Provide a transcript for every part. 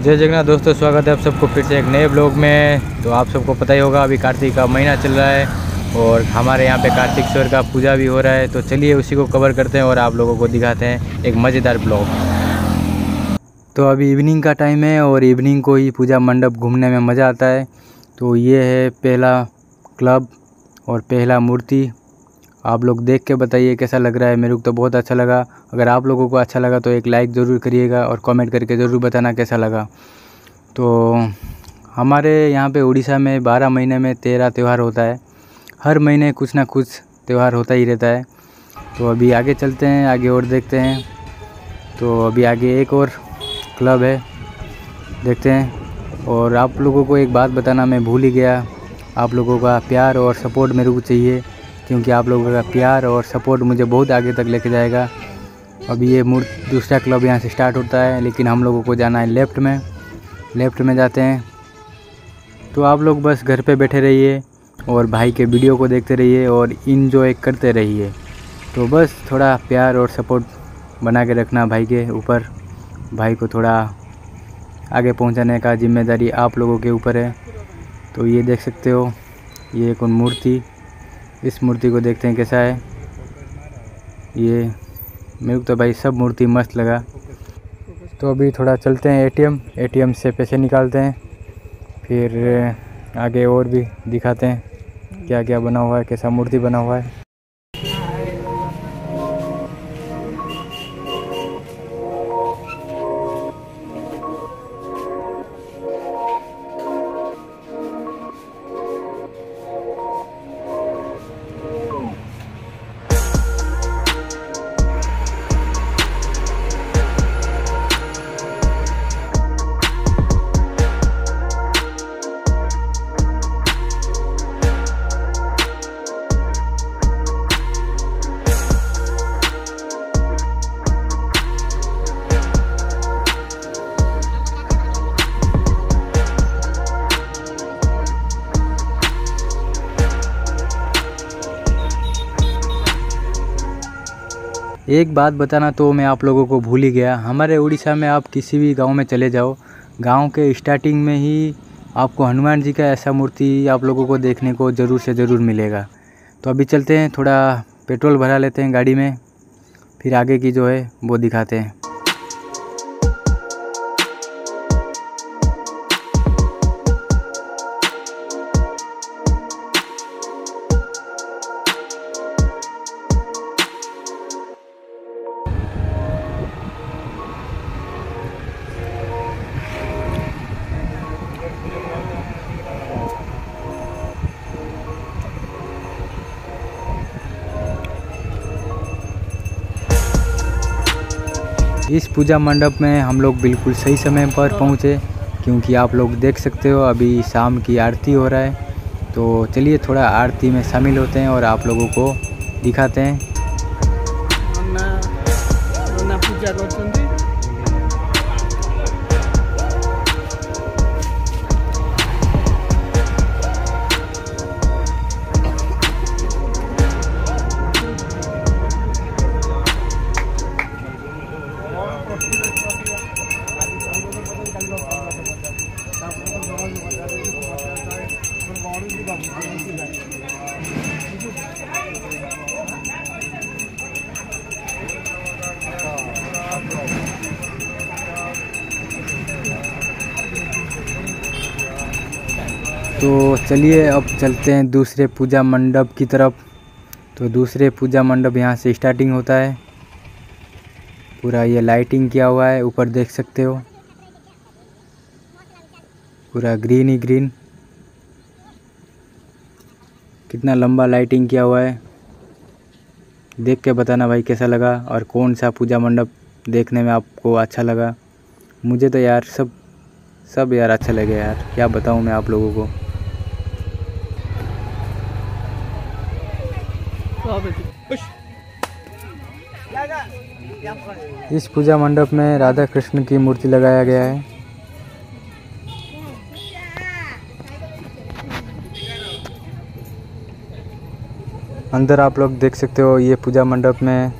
जय जगन्नाथ दोस्तों, स्वागत है आप सबको फिर से एक नए ब्लॉग में। तो आप सबको पता ही होगा, अभी कार्तिक का महीना चल रहा है और हमारे यहाँ पे कार्तिक स्वर का पूजा भी हो रहा है। तो चलिए उसी को कवर करते हैं और आप लोगों को दिखाते हैं एक मज़ेदार ब्लॉग। तो अभी इवनिंग का टाइम है और इवनिंग को ही पूजा मंडप घूमने में मज़ा आता है। तो ये है पहला क्लब और पहला मूर्ति। आप लोग देख के बताइए कैसा लग रहा है। मेरे को तो बहुत अच्छा लगा। अगर आप लोगों को अच्छा लगा तो एक लाइक ज़रूर करिएगा और कमेंट करके ज़रूर बताना कैसा लगा। तो हमारे यहाँ पे उड़ीसा में बारह महीने में तेरह त्यौहार होता है। हर महीने कुछ ना कुछ त्यौहार होता ही रहता है। तो अभी आगे चलते हैं, आगे और देखते हैं। तो अभी आगे एक और क्लब है। देखते हैं। और आप लोगों को एक बात बताना मैं भूल ही गया। आप लोगों का प्यार और सपोर्ट मेरे को चाहिए। क्योंकि आप लोगों का प्यार और सपोर्ट मुझे बहुत आगे तक लेके जाएगा। अभी ये मूर्त दूसरा क्लब यहाँ से स्टार्ट होता है, लेकिन हम लोगों को जाना है लेफ़्ट में। लेफ़्ट में जाते हैं। तो आप लोग बस घर पे बैठे रहिए और भाई के वीडियो को देखते रहिए और इन्जॉय करते रहिए। तो बस थोड़ा प्यार और सपोर्ट बना के रखना भाई के ऊपर। भाई को थोड़ा आगे पहुँचाने का ज़िम्मेदारी आप लोगों के ऊपर है। तो ये देख सकते हो, ये एक मूर्ति। इस मूर्ति को देखते हैं कैसा है। ये मेरे को तो भाई सब मूर्ति मस्त लगा। तो अभी थोड़ा चलते हैं एटीएम एटीएम से पैसे निकालते हैं। फिर आगे और भी दिखाते हैं क्या क्या बना हुआ है, कैसा मूर्ति बना हुआ है। एक बात बताना तो मैं आप लोगों को भूल ही गया। हमारे उड़ीसा में आप किसी भी गाँव में चले जाओ, गाँव के स्टार्टिंग में ही आपको हनुमान जी का ऐसा मूर्ति आप लोगों को देखने को ज़रूर से ज़रूर मिलेगा। तो अभी चलते हैं, थोड़ा पेट्रोल भरा लेते हैं गाड़ी में, फिर आगे की जो है वो दिखाते हैं। इस पूजा मंडप में हम लोग बिल्कुल सही समय पर पहुँचे, क्योंकि आप लोग देख सकते हो अभी शाम की आरती हो रहा है। तो चलिए थोड़ा आरती में शामिल होते हैं और आप लोगों को दिखाते हैं। तो चलिए अब चलते हैं दूसरे पूजा मंडप की तरफ़। तो दूसरे पूजा मंडप यहाँ से स्टार्टिंग होता है। पूरा ये लाइटिंग किया हुआ है, ऊपर देख सकते हो। पूरा ग्रीन ही ग्रीन कितना लंबा लाइटिंग किया हुआ है। देख के बताना भाई कैसा लगा और कौन सा पूजा मंडप देखने में आपको अच्छा लगा। मुझे तो यार सब सब यार अच्छा लगे यार। क्या बताऊँ मैं आप लोगों को। इस पूजा मंडप में राधा कृष्ण की मूर्ति लगाया गया है। अंदर आप लोग देख सकते हो ये पूजा मंडप में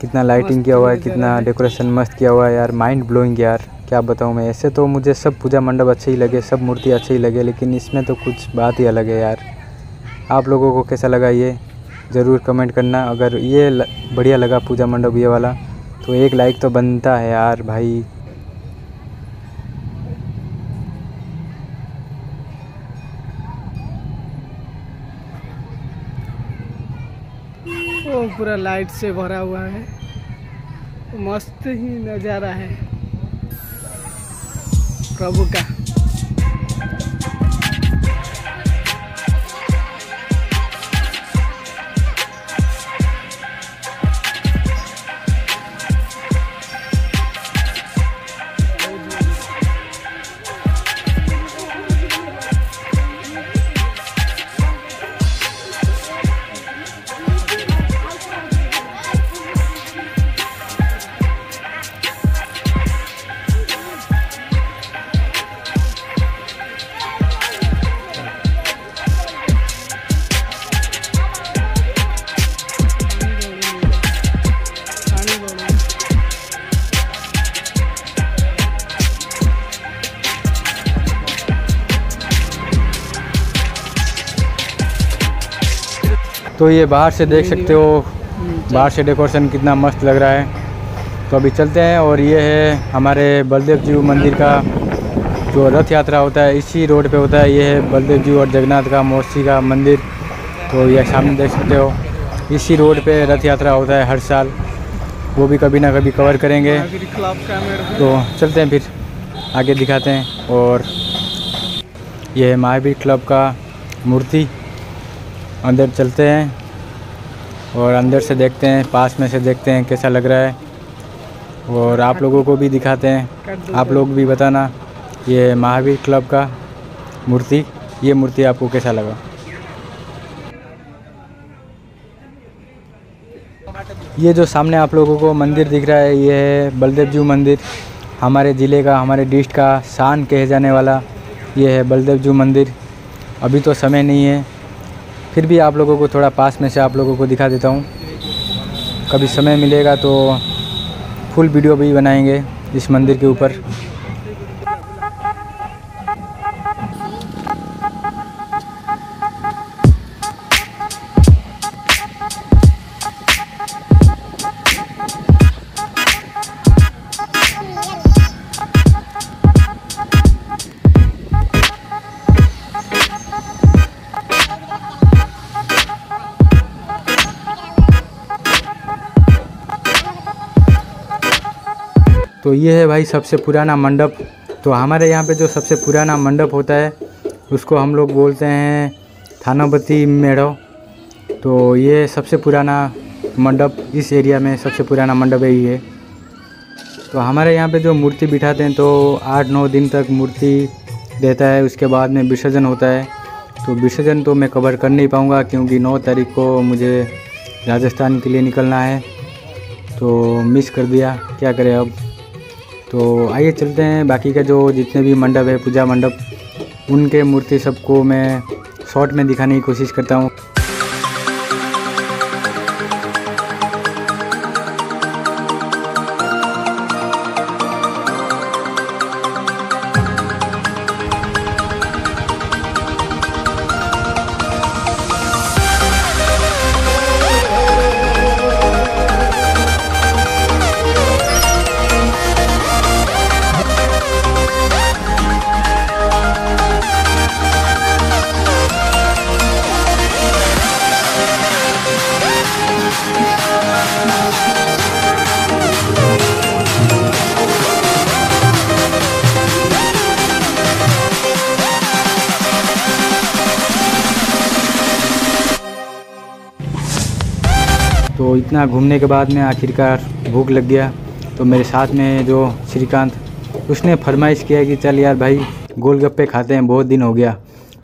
कितना लाइटिंग किया हुआ है कितना डेकोरेशन मस्त किया हुआ है यार माइंड ब्लोइंग यार क्या बताऊँ मैं। ऐसे तो मुझे सब पूजा मंडप अच्छे ही लगे सब मूर्ति अच्छे ही लगे लेकिन इसमें तो कुछ बात ही अलग है यार। आप लोगों को कैसा लगा ये? ज़रूर कमेंट करना। अगर ये बढ़िया लगा पूजा मंडप ये वाला तो एक लाइक तो बनता है यार भाई। वो पूरा लाइट से भरा हुआ है। मस्त ही नज़ारा है। प्रभु का। तो ये बाहर से देख सकते हो बाहर से डेकोरेशन कितना मस्त लग रहा है। तो अभी चलते हैं और ये है हमारे बलदेव जी मंदिर का जो रथ यात्रा होता है इसी रोड पे होता है। ये है बलदेव जी और जगन्नाथ का मोर्सी का मंदिर। तो ये सामने देख सकते हो इसी रोड पे रथ यात्रा होता है हर साल। वो भी कभी ना कभी कवर करेंगे। तो चलते हैं फिर आगे दिखाते हैं। और ये है महावीर क्लब का मूर्ति। अंदर चलते हैं और अंदर से देखते हैं पास में से देखते हैं कैसा लग रहा है। और आप लोगों को भी दिखाते हैं। आप लोग भी बताना ये महावीर क्लब का मूर्ति ये मूर्ति आपको कैसा लगा? ये जो सामने आप लोगों को मंदिर दिख रहा है ये है बलदेव जी मंदिर। हमारे ज़िले का हमारे डिस्ट्रिक्ट का शान कहे जाने वाला ये है बलदेव जी मंदिर। अभी तो समय नहीं है फिर भी आप लोगों को थोड़ा पास में से आप लोगों को दिखा देता हूँ। कभी समय मिलेगा तो फुल वीडियो भी बनाएँगे इस मंदिर के ऊपर। तो ये है भाई सबसे पुराना मंडप। तो हमारे यहाँ पे जो सबसे पुराना मंडप होता है, उसको हम लोग बोलते हैं थानापति मेढ़ो। तो ये सबसे पुराना मंडप, इस एरिया में सबसे पुराना मंडप यही है तो हमारे यहाँ पे जो मूर्ति बिठाते हैं तो आठ नौ दिन तक मूर्ति देता है, उसके बाद में विसर्जन होता है। तो विसर्जन तो मैं कवर कर नहीं पाऊँगा, क्योंकि नौ तारीख को मुझे राजस्थान के लिए निकलना है। तो मिस कर दिया, क्या करें अब? तो आइए चलते हैं। बाकी का जो जितने भी मंडप है, पूजा मंडप, उनके मूर्ति सबको मैं शॉर्ट में दिखाने की कोशिश करता हूँ। इतना घूमने के बाद में आखिरकार भूख लग गया। तो मेरे साथ में जो श्रीकांत, उसने फरमाइश किया कि चल यार भाई, गोलगप्पे खाते हैं, बहुत दिन हो गया।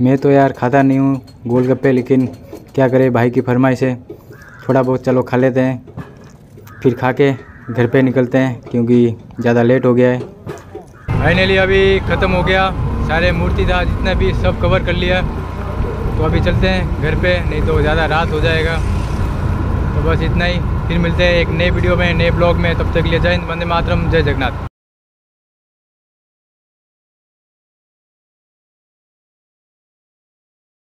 मैं तो यार खाता नहीं हूँ गोलगप्पे, लेकिन क्या करें, भाई की फरमाइश है। थोड़ा बहुत चलो खा लेते हैं, फिर खा के घर पे निकलते हैं, क्योंकि ज़्यादा लेट हो गया है। फाइनली अभी ख़त्म हो गया। सारे मूर्ति था जितना भी सब कवर कर लिया। तो अभी चलते हैं घर पे, नहीं तो ज़्यादा रात हो जाएगा। तो बस इतना ही। फिर मिलते हैं एक नए वीडियो में, नए ब्लॉग में। तब तक के लिए जय हिंद, वंदे मातरम, जय जगन्नाथ।